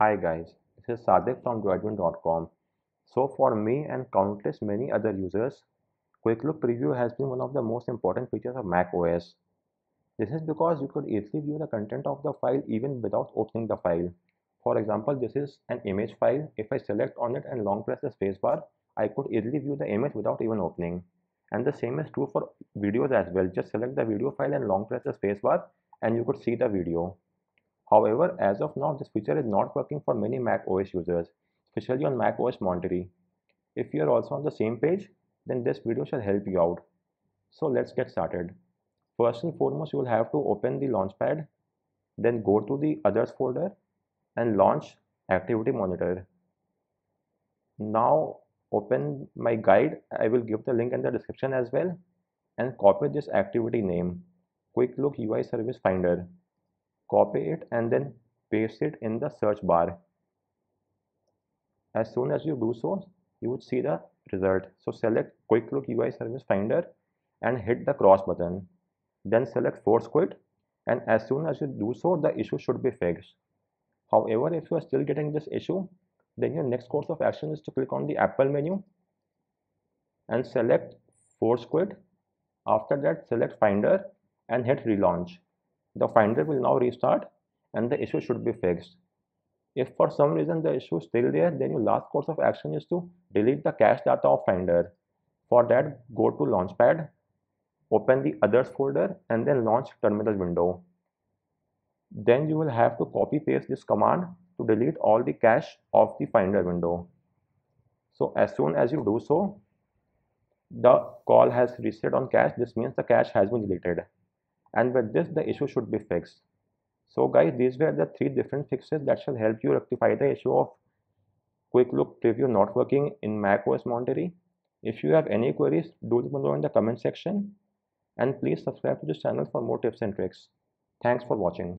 Hi guys, this is Sadik from Droidwin.com. So for me and countless many other users, Quick Look Preview has been one of the most important features of Mac OS. This is because you could easily view the content of the file even without opening the file. For example, this is an image file. If I select on it and long press the spacebar, I could easily view the image without even opening. And the same is true for videos as well. Just select the video file and long press the spacebar and you could see the video. However, as of now, this feature is not working for many Mac OS users, especially on Mac OS Monterey. If you are also on the same page, then this video shall help you out. So let's get started. First and foremost, you will have to open the Launchpad, then go to the Others folder and launch Activity Monitor. Now open my guide. I will give the link in the description as well and copy this activity name, Quick Look UI Service Finder copy it and then paste it in the search bar. As soon as you do so you would see the result. So select quick look ui service finder and hit the cross button. Then select force quit and as soon as you do so the issue should be fixed. However if you are still getting this issue then your next course of action is to click on the apple menu and select force quit. After that select finder and hit relaunch the finder will now restart and the issue should be fixed. If for some reason the issue is still there, then your last course of action is to delete the cache data of Finder. For that, go to Launchpad, open the Others folder, and then launch terminal window. Then you will have to copy paste this command to delete all the cache of the Finder window. So as soon as you do so, the call has reset on cache. This means the cache has been deleted and with this the issue should be fixed. So guys these were the three different fixes that shall help you rectify the issue of quick look preview not working in mac os monterey. If you have any queries do let me know in the comment section. And please subscribe to this channel for more tips and tricks. Thanks for watching